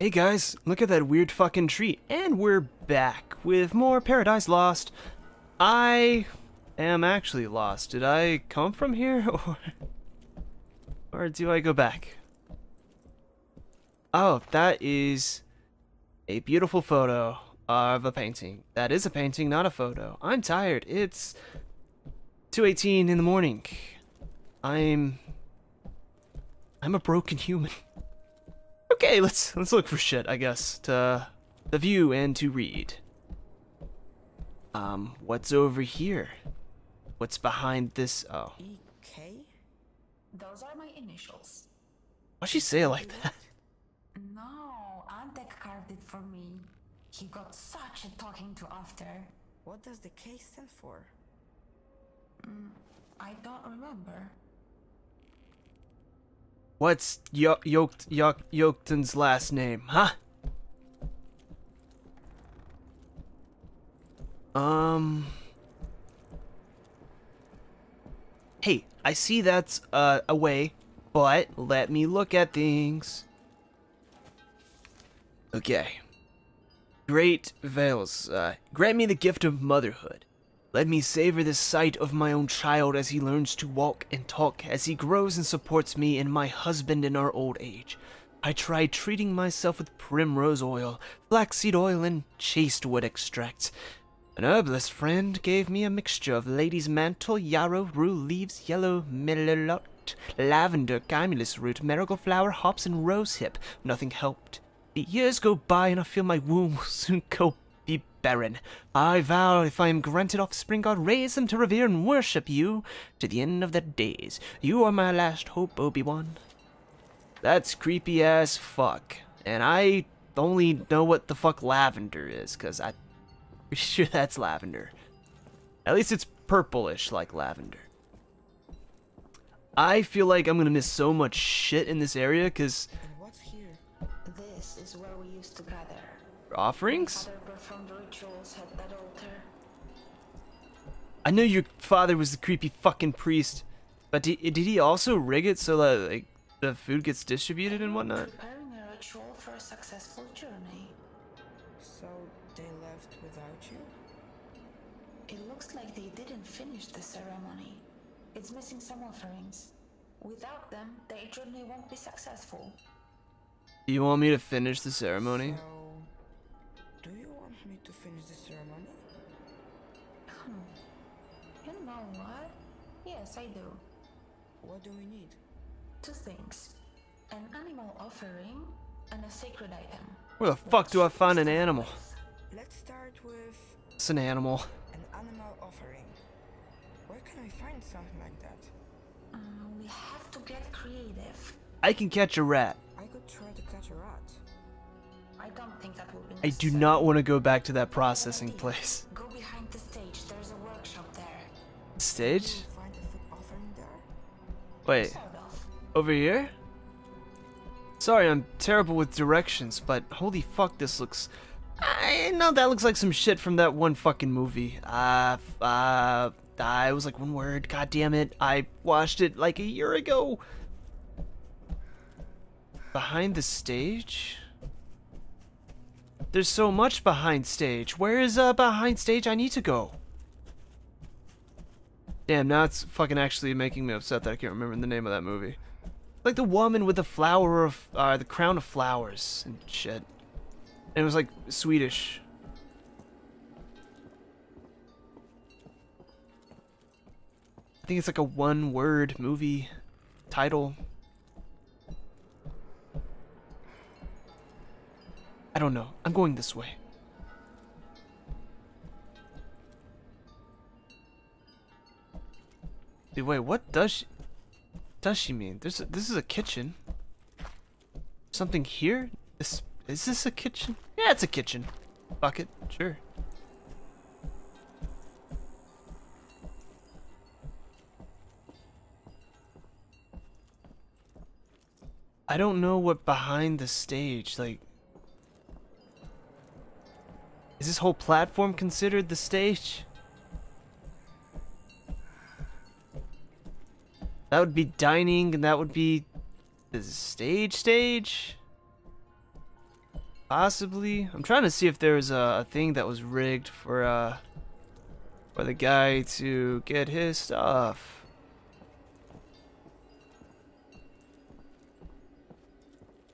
Hey guys, look at that weird fucking tree. And we're back with more Paradise Lost. I am actually lost. Did I come from here or or do I go back? Oh, that is a beautiful photo of a painting. That is a painting, not a photo. I'm tired. It's 2:18 in the morning. I'm I'm a broken human. Okay, let's let's look for shit, I guess, to the view and to read. Um, what's over here? What's behind this? Oh, EK? Those are my initials. why'd she say it like that? No, Antek carved it for me. He got such a talking to after. What does the K stand for? I don't remember. What's Yo Yokt Yok Yokton's last name, huh? Um. Hey, I see that's uh, a way, but let me look at things. Okay. Great Veles, uh, grant me the gift of motherhood. Let me savor the sight of my own child as he learns to walk and talk, as he grows and supports me and my husband in our old age. I tried treating myself with primrose oil, flaxseed oil, and chaste wood extracts. An herbalist friend gave me a mixture of lady's mantle, yarrow, rue leaves, yellow melilot, lavender, calamus root, marigold flower, hops, and rosehip. Nothing helped. The years go by and I feel my womb will soon go be barren. I vow if I am granted offspring, God raise them to revere and worship you to the end of their days. You are my last hope, Obi-Wan. That's creepy as fuck. And I only know what the fuck lavender is, because I'm pretty sure that's lavender. At least it's purplish like lavender. I feel like I'm gonna miss so much shit in this area, because what's here? This is where we used to gather. offerings? I know your father was the creepy fucking priest, but did, did he also rig it so that like the food gets distributed and whatnot? Preparing a ritual for a successful journey. So they left without you? It looks like they didn't finish the ceremony. It's missing some offerings. Without them, their journey won't be successful. Do you want me to finish the ceremony? So, do you want me to finish the ceremony? You know what? Yes, I do. What do we need? Two things. An animal offering and a sacred item. Where the fuck do I find an animal? Let's start with It's an animal. an animal offering. Where can I find something like that? Uh, we have to get creative. I can catch a rat. I could try to catch a rat. I don't think that will be I do not want to go back to that processing place. Stage? Can you find a food offering there? Wait, over here? Sorry, I'm terrible with directions, but holy fuck, this looks... I know that looks like some shit from that one fucking movie. Uh, uh, uh, it was like one word, god damn it. I watched it like a year ago. Behind the stage? There's so much behind stage. Where is, uh, behind stage I need to go? Damn, now it's fucking actually making me upset that I can't remember the name of that movie. Like the woman with the flower of, uh, the crown of flowers and shit. And it was like Swedish. I think it's like a one word movie title. I don't know. I'm going this way. Wait, what does she, does she mean? There's a, this is a kitchen. Something here? This is this a kitchen? Yeah, it's a kitchen. Bucket, sure. I don't know what behind the stage, like... Is this whole platform considered the stage? That would be dining, and that would be the stage stage? Possibly. I'm trying to see if there's a, a thing that was rigged for uh for the guy to get his stuff.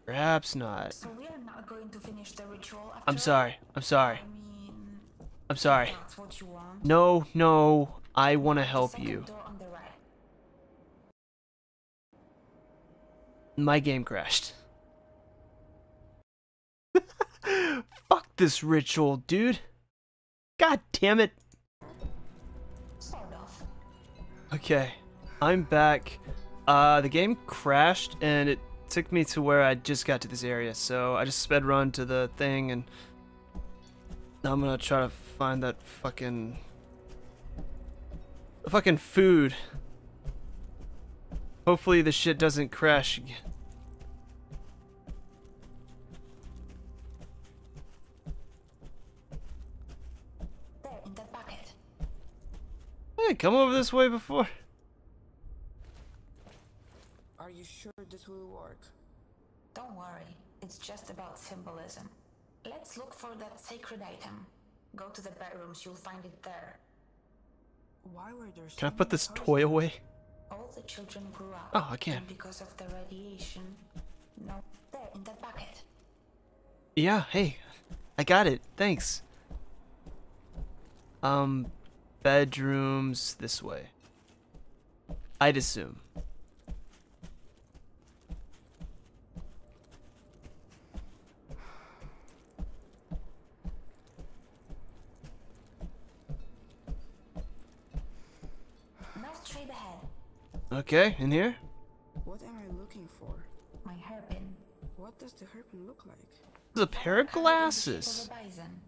Perhaps not. So we are not going to finish the ritual after I'm sorry. I'm sorry. I mean, I'm sorry. that's what you want. No, no. I want to help you. door on the right. My game crashed. Fuck this ritual, dude. God damn it. Okay, I'm back. Uh, the game crashed and it took me to where I just got to this area, so I just sped run to the thing and I'm gonna try to find that fucking fucking food. Hopefully the shit doesn't crash again. There, in that bucket. Hey, come over this way before. Are you sure this will work? Don't worry, it's just about symbolism. Let's look for that sacred item. Go to the bedrooms, you'll find it there. Why were there so Can I put this toy away? All the children grew up. Oh, I can. Because of the radiation. No, there, in that bucket. Yeah, hey. I got it. Thanks. Um bedrooms this way. I'd assume. Now straight ahead. Okay, in here? What am I looking for? My hairpin. What does the hairpin look like? There's a pair of Kind in the glasses. a bison.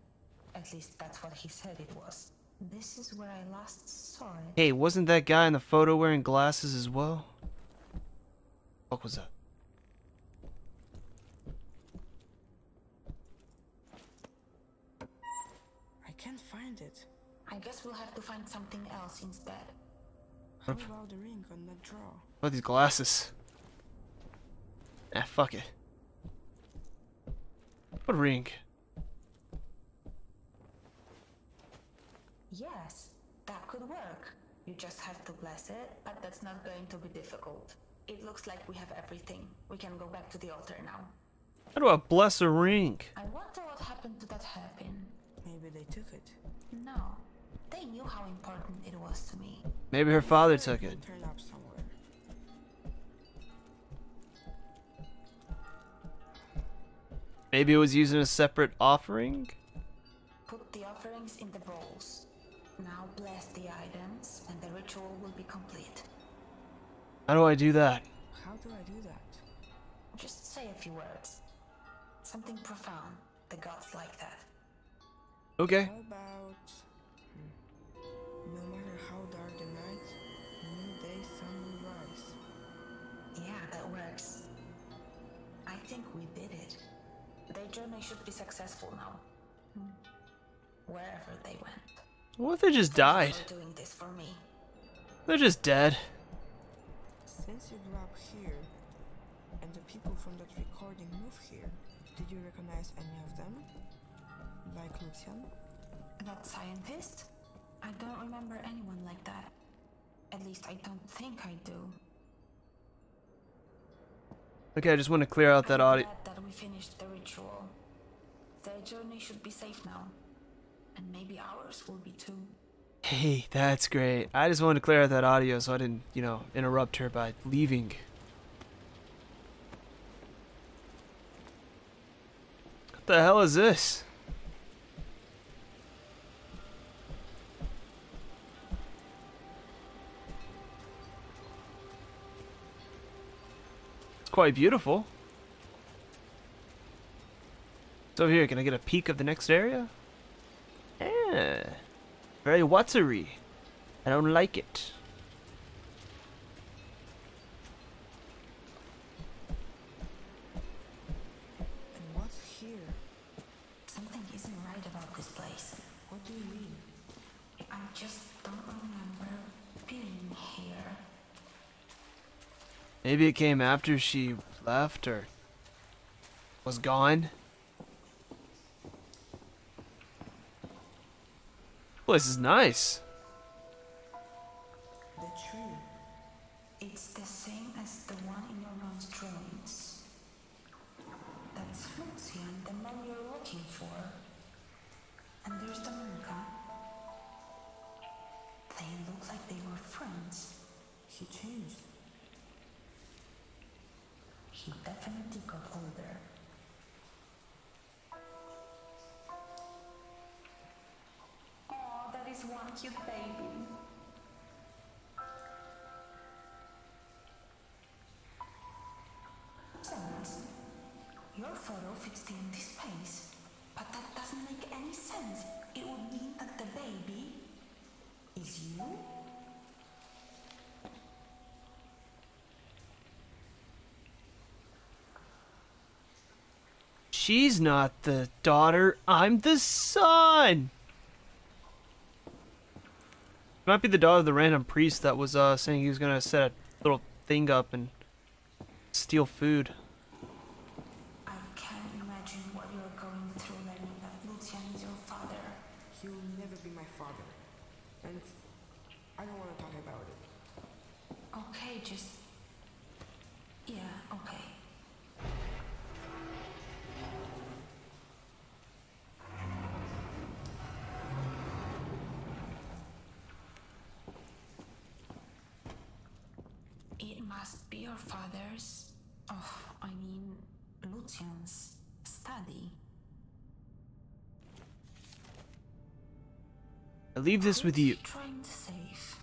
At least that's what he said it was. This is where I last saw it. Hey, wasn't that guy in the photo wearing glasses as well? What was that? I can't find it. I guess we'll have to find something else instead. How about the ring on that drawer? What are these glasses? Ah, fuck it. What ring? Yes, that could work. You just have to bless it, but that's not going to be difficult. It looks like we have everything. We can go back to the altar now. How do I bless a ring? I wonder what happened to that hairpin. Maybe they took it. No, they knew how important it was to me. Maybe her father took it. Turn up somewhere. Maybe it was using a separate offering? Put the offerings in the bowls. Now bless the items, and the ritual will be complete. How do I do that? How do I do that? Just say a few words. Something profound. The gods like that. Okay. How about works. I think we did it. Their journey should be successful now. Hmm. Wherever they went. What if they just died? doing this for me. They're just dead. Since you grew up here, and the people from that recording moved here, did you recognize any of them? Like Lucian? That scientist? I don't remember anyone like that. At least I don't think I do. Okay, I just want to clear out that audio. that we finished the ritual. Their journey should be safe now. And maybe ours will be too. Hey, that's great. I just wanted to clear out that audio so I didn't, you know, interrupt her by leaving. What the hell is this? Quite beautiful. So here, can I get a peek of the next area? Yeah. Very watery. I don't like it. And what's here? Something isn't right about this place. What do you mean? I just don't remember being here. Maybe it came after she left or was gone. Well, this is nice. The tree. It's the same as the one in your mom's drawings. That's Lucian, the man you're looking for. And there's the Dominica. They look like they were friends. She changed. He definitely got older. Oh, that is one cute baby. Zenas, your photo fits the empty space, but that doesn't make any sense. It would mean that the baby is you? She's not the daughter. I'm the son. It Might be the daughter of the random priest that was uh, saying he was gonna set a little thing up and steal food. I can't imagine what you're going through learning that Lucian is your father. He will never be my father. And I don't want to talk about it. Okay, just. Yeah, okay. It must be your father's. Oh, I mean, Lucian's study. I leave this with you. Trying to save.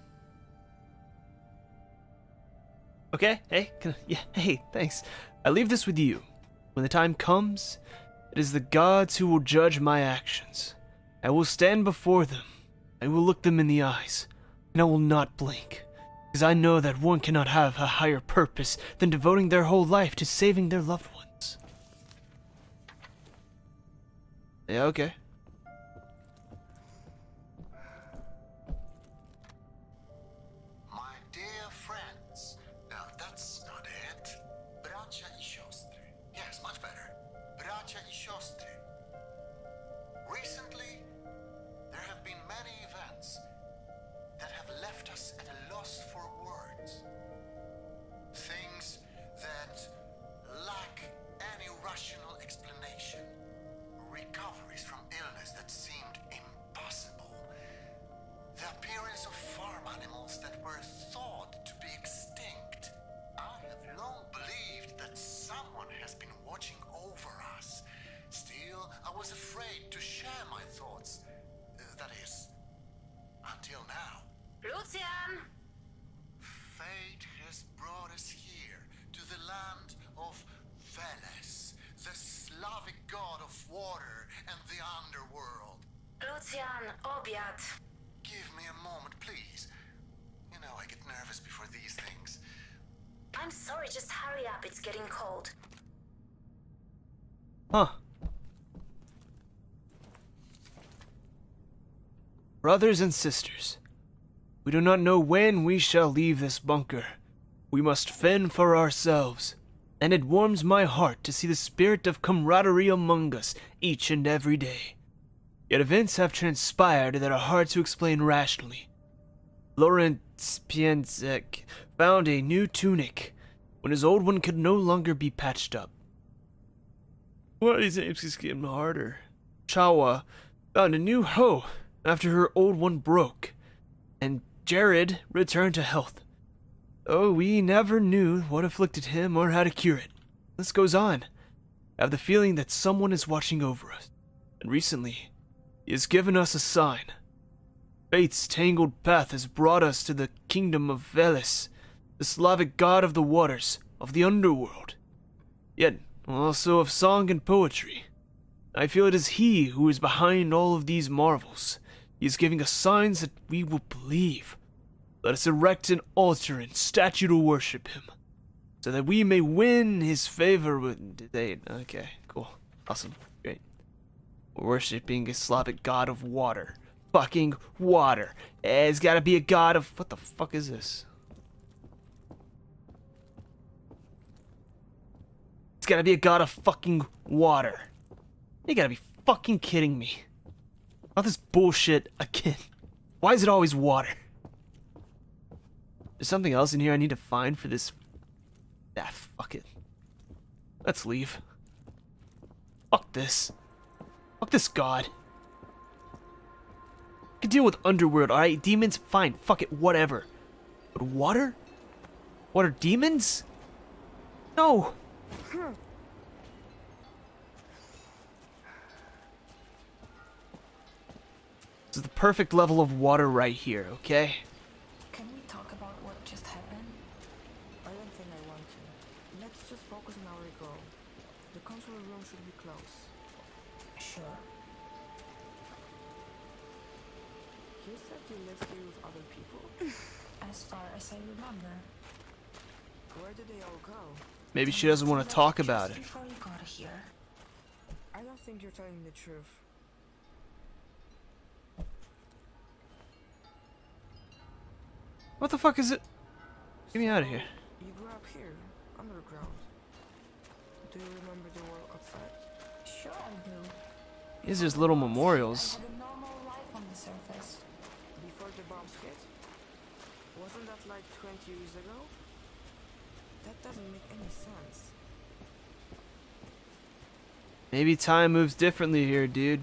Okay, hey, can, yeah, hey, thanks. I leave this with you. When the time comes, it is the gods who will judge my actions. I will stand before them. I will look them in the eyes, and I will not blink, because I know that one cannot have a higher purpose than devoting their whole life to saving their loved ones. Yeah, okay. Huh. Brothers and sisters, we do not know when we shall leave this bunker. We must fend for ourselves, and it warms my heart to see the spirit of camaraderie among us each and every day. Yet events have transpired that are hard to explain rationally. Lawrence Pienzek found a new tunic when his old one could no longer be patched up. Well, these names keep getting harder. Chawa found a new hoe after her old one broke, and Jared returned to health. Oh, we never knew what afflicted him or how to cure it. This goes on. I have the feeling that someone is watching over us, and recently, he has given us a sign. Fate's tangled path has brought us to the kingdom of Veles, the Slavic god of the waters, of the underworld. Yet, also of song and poetry. I feel it is he who is behind all of these marvels. He is giving us signs that we will believe. Let us erect an altar and statue to worship him, so that we may win his favor with. They, okay, cool, awesome, great. We're worshiping a Slavic god of water. Fucking water. Eh, It's gotta be a god of. What the fuck is this? It's gotta be a god of fucking water. You gotta be fucking kidding me. Not this bullshit again. Why is it always water? There's something else in here I need to find for this. Ah, fuck it. Let's leave. Fuck this. Fuck this god. I can deal with underworld, alright? Demons, fine. Fuck it, whatever. But water? Water demons? No! This is the perfect level of water right here, okay? Can we talk about what just happened? I don't think I want to. Let's just focus on our goal. The control room should be close. Sure. You said you lived here with other people? As far as I remember. Where did they all go? Maybe she doesn't want to talk about it. Before you got here. I don't think you're telling the truth. What the fuck is it? Get me out of here. You grew up here, underground. Do you remember the world outside? Sure I do. These are just little memorials. I had a normal life on the surface. Before the bombs hit? Wasn't that like 20 years ago? That doesn't make any sense. Maybe time moves differently here, dude.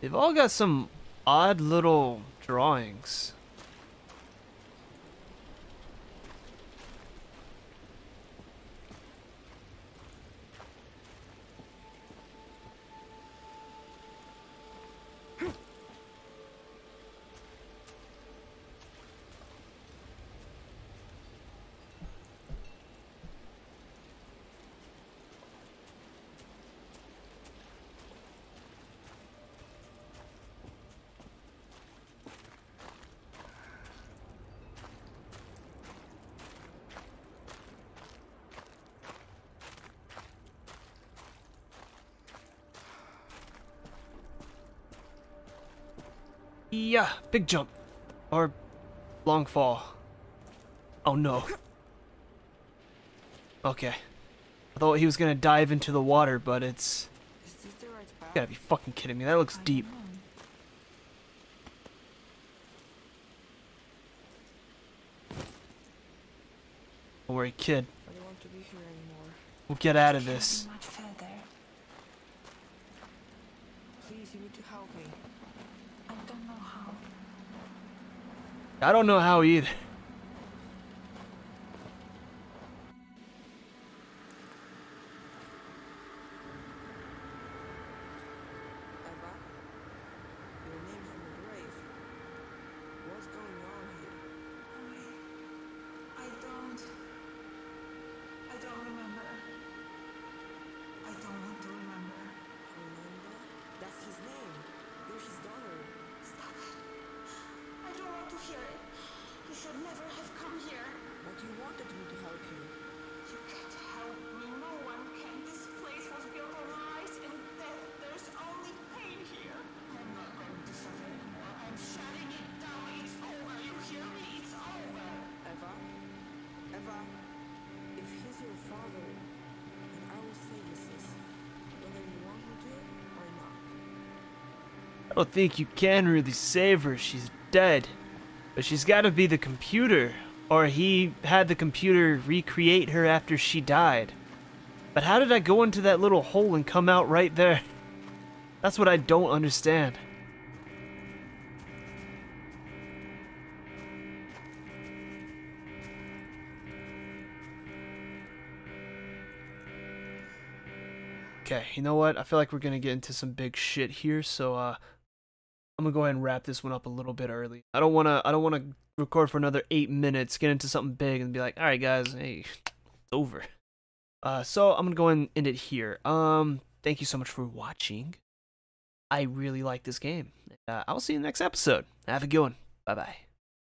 They've all got some odd little drawings. Yeah, big jump. Or long fall. Oh no. Okay. I thought he was gonna dive into the water, but it's... You gotta be fucking kidding me. That looks deep. don't. Worry, kid. We'll get out of this. Please, you need to help me. I don't know how. I don't know how either. Wanted me to help you. You can't help me. No one can. This place was built on lies and death. There's only pain here. I'm not going to suffer anymore. I'm shutting it down. It's over. You hear me? It's over. Eva? Eva? If he's your father, then I will say this is. Whether you want me to or not. I don't think you can really save her. She's dead. But she's gotta be the computer. Or he had the computer recreate her after she died. But how did I go into that little hole and come out right there? That's what I don't understand. Okay, you know what? I feel like we're gonna get into some big shit here, so uh I'm gonna go ahead and wrap this one up a little bit early. I don't wanna I don't wanna record for another eight minutes, get into something big and be like, alright guys, hey, it's over. Uh so I'm gonna go and end it here. Um thank you so much for watching. I really like this game. Uh, I'll see you in the next episode. Have a good one. Bye bye.